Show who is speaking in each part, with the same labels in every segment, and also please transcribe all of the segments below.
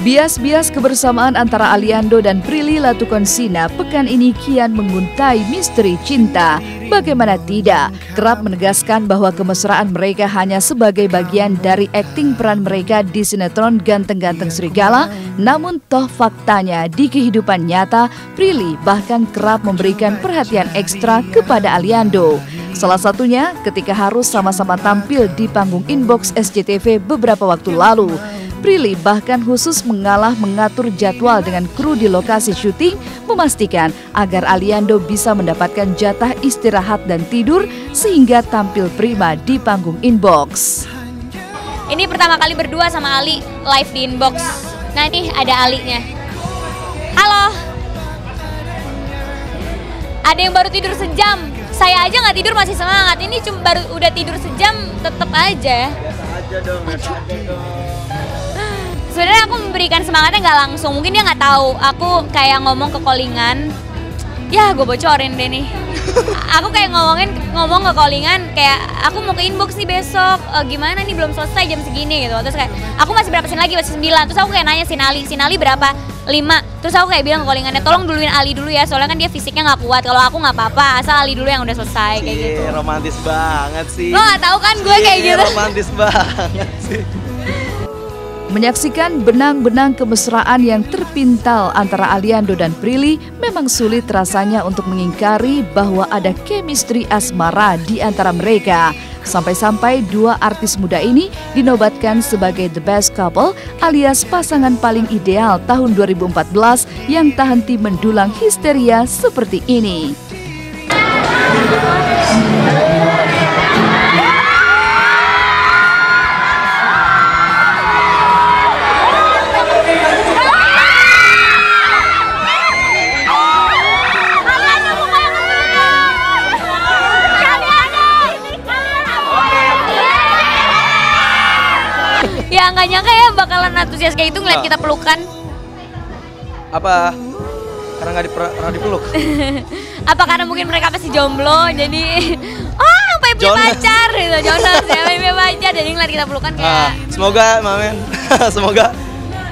Speaker 1: Bias-bias kebersamaan antara Aliando dan Prilly Latukonsina pekan ini kian menguntai misteri cinta. Bagaimana tidak, kerap menegaskan bahwa kemesraan mereka hanya sebagai bagian dari akting peran mereka di sinetron Ganteng-Ganteng Serigala, namun toh faktanya di kehidupan nyata, Prilly bahkan kerap memberikan perhatian ekstra kepada Aliando. Salah satunya ketika harus sama-sama tampil di panggung inbox SCTV beberapa waktu lalu. Prilly bahkan khusus mengalah mengatur jadwal dengan kru di lokasi syuting, memastikan agar Aliando bisa mendapatkan jatah istirahat dan tidur sehingga tampil prima di panggung inbox.
Speaker 2: Ini pertama kali berdua sama Ali live di inbox. Nah ini ada Alinya. Halo. Ada yang baru tidur sejam. Saya aja nggak tidur masih semangat. Ini cuma baru udah tidur sejam tetap aja. Biasa aja dong, biasa aja dong sebenarnya aku memberikan semangatnya nggak langsung. Mungkin dia nggak tahu. Aku kayak ngomong ke callingan ya gue bocorin deh nih. Aku kayak ngomongin ngomong ke callingan kayak aku mau ke inbox nih besok. E, gimana nih? Belum selesai jam segini gitu. Terus kayak aku masih berapa sin lagi? Masih sembilan. Terus aku kayak nanya Sinali Sinali berapa? Lima. Terus aku kayak bilang ke callingannya tolong duluin Ali dulu ya soalnya kan dia fisiknya nggak kuat. Kalau aku nggak apa-apa asal Ali dulu yang udah selesai kayak gitu.
Speaker 3: romantis banget sih.
Speaker 2: Lo nggak tahu kan gue kayak gitu?
Speaker 3: romantis banget sih
Speaker 1: Menyaksikan benang-benang kemesraan yang terpintal antara Aliando dan Prilly memang sulit rasanya untuk mengingkari bahwa ada chemistry asmara di antara mereka. Sampai-sampai dua artis muda ini dinobatkan sebagai the best couple alias pasangan paling ideal tahun 2014 yang tak henti mendulang histeria seperti ini.
Speaker 2: Nggak nyangka ya bakalan antusias kayak itu ngeliat kita pelukan.
Speaker 3: Apa? Karena nggak diper, dipeluk.
Speaker 2: Apa karena mungkin mereka pasti jomblo jadi oh yang punya pacar gitu Jonas ya punya pacar jadi ngeliat kita pelukan kayak. Ah,
Speaker 3: semoga Mamen, semoga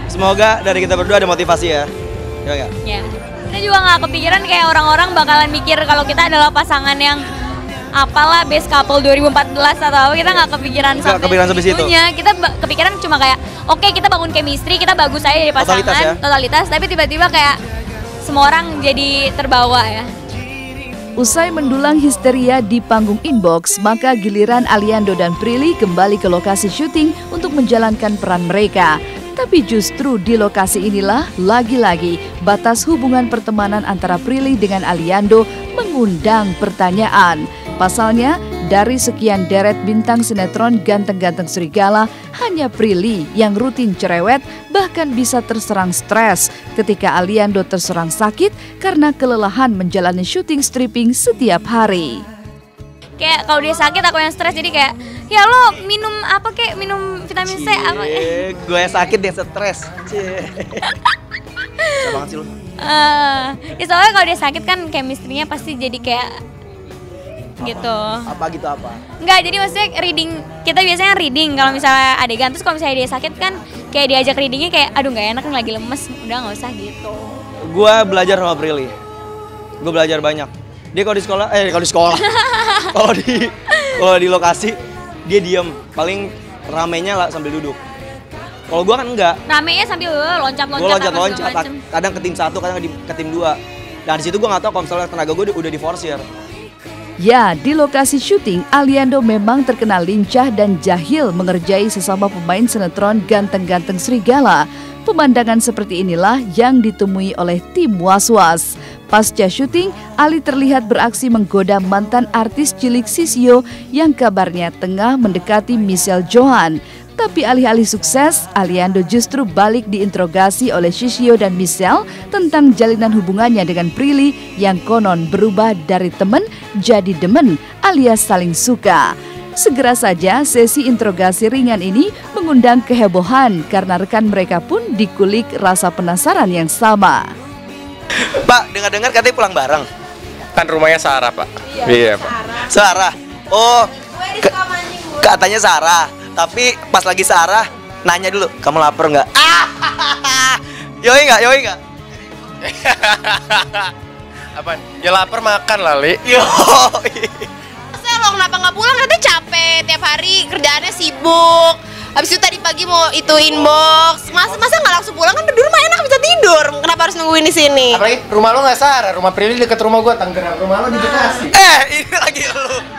Speaker 3: semoga dari kita berdua ada motivasi ya. Ya
Speaker 2: Ya. Kita juga nggak kepikiran kayak orang-orang bakalan mikir kalau kita adalah pasangan yang apalah best couple 2014 atau kita nggak kepikiran
Speaker 3: sampai kepikiran sampai situ.
Speaker 2: Kita kepikiran cuma kayak oke okay, kita bangun chemistry, kita bagus aja di pasangan totalitas, ya? totalitas tapi tiba-tiba kayak semua orang jadi terbawa ya.
Speaker 1: Usai mendulang histeria di panggung inbox, maka giliran Aliando dan Prilly kembali ke lokasi syuting untuk menjalankan peran mereka. Tapi justru di lokasi inilah lagi-lagi batas hubungan pertemanan antara Prilly dengan Aliando mengundang pertanyaan. Pasalnya, dari sekian deret bintang sinetron ganteng-ganteng serigala, hanya Prilly yang rutin cerewet bahkan bisa terserang stres ketika Aliando terserang sakit karena kelelahan menjalani syuting stripping setiap hari.
Speaker 2: Kayak kalau dia sakit aku yang stres jadi kayak ya lo minum apa kayak minum vitamin C apa
Speaker 3: gue sakit dia stres. banget sih lo.
Speaker 2: Uh, ya soalnya kalau dia sakit kan chemistry-nya pasti jadi kayak gitu.
Speaker 3: Apa gitu apa?
Speaker 2: Enggak, jadi maksudnya reading kita biasanya reading kalau misalnya adegan terus kalau misalnya dia sakit kan kayak diajak readingnya kayak aduh nggak enak kan lagi lemes udah nggak usah gitu.
Speaker 3: Gua belajar sama Prilly. Gue belajar banyak. Dia kalau di sekolah, eh kalau di sekolah, kalau di kalau di lokasi dia diem. Paling ramenya lah sambil duduk. Kalau gua kan enggak.
Speaker 2: Ramenya sambil loncat-loncat.
Speaker 3: Gua loncat-loncat. Kadang ke tim satu, kadang ke tim dua. Dan di situ gua nggak tahu kalau misalnya tenaga gue udah di forsir.
Speaker 1: Ya, di lokasi syuting, Aliando memang terkenal lincah dan jahil mengerjai sesama pemain sinetron ganteng-ganteng serigala. Pemandangan seperti inilah yang ditemui oleh tim Was-Was. Pasca syuting, Ali terlihat beraksi menggoda mantan artis cilik Sisio yang kabarnya tengah mendekati Michelle Johan. Tapi alih-alih sukses, Aliando justru balik diinterogasi oleh Shishio dan Michelle tentang jalinan hubungannya dengan Prilly yang konon berubah dari teman jadi demen alias saling suka. Segera saja sesi interogasi ringan ini mengundang kehebohan karena rekan mereka pun dikulik rasa penasaran yang sama.
Speaker 3: Pak, dengar-dengar katanya pulang bareng.
Speaker 4: Kan rumahnya Sarah, Pak.
Speaker 3: Iya, iya Pak. Sarah. Oh, katanya Sarah tapi pas lagi Sarah nanya dulu kamu lapar nggak Yoi nggak? Yoi nggak?
Speaker 4: Apaan? Ya lapar makan lali.
Speaker 3: Yoi.
Speaker 5: Saya lo kenapa nggak pulang? Nanti capek tiap hari kerjaannya sibuk. Habis itu tadi pagi mau itu inbox. Masa masa nggak langsung pulang kan di rumah enak bisa tidur. Kenapa harus nungguin di sini?
Speaker 4: Apalagi rumah lo nggak Sarah, rumah Prilly deket rumah gua, Tangerang. Rumah lo di Bekasi.
Speaker 3: Eh, ini lagi lu.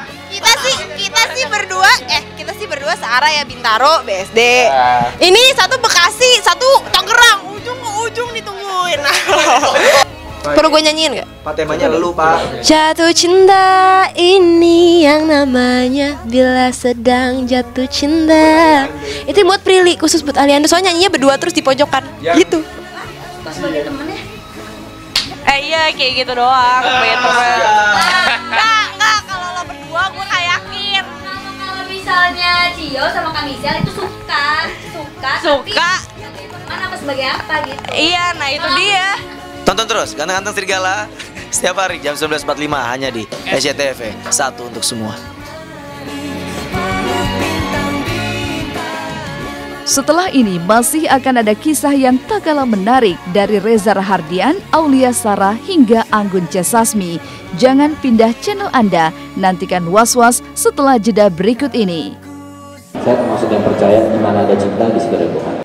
Speaker 5: Sih berdua eh kita sih berdua searah ya Bintaro BSD.
Speaker 4: Ah.
Speaker 5: Ini satu Bekasi, satu Tangerang. Ujung ke ujung ditungguin. Perlu gue nyanyiin gak?
Speaker 3: Pak temanya lu, Pak.
Speaker 5: Jatuh cinta ini yang namanya bila sedang jatuh cinta. Itu buat Prilly khusus buat Aliando soalnya nyanyinya berdua terus di pojokan. Gitu. Eh iya kayak gitu doang sebagai temen.
Speaker 2: Misalnya Cio sama Kamisel itu suka, suka, tapi
Speaker 5: Suka.
Speaker 2: sebagai teman apa sebagai apa gitu.
Speaker 5: Iya, nah itu dia.
Speaker 3: Tonton terus Ganteng-ganteng Serigala setiap hari jam 19.45 hanya di SCTV. Satu untuk semua.
Speaker 1: Setelah ini masih akan ada kisah yang tak kalah menarik dari Reza Rahardian, Aulia Sarah hingga Anggun C. Sasmi. Jangan pindah channel Anda, nantikan was-was setelah jeda berikut ini.
Speaker 6: Saya termasuk yang percaya di mana ada cinta di ada Tuhan.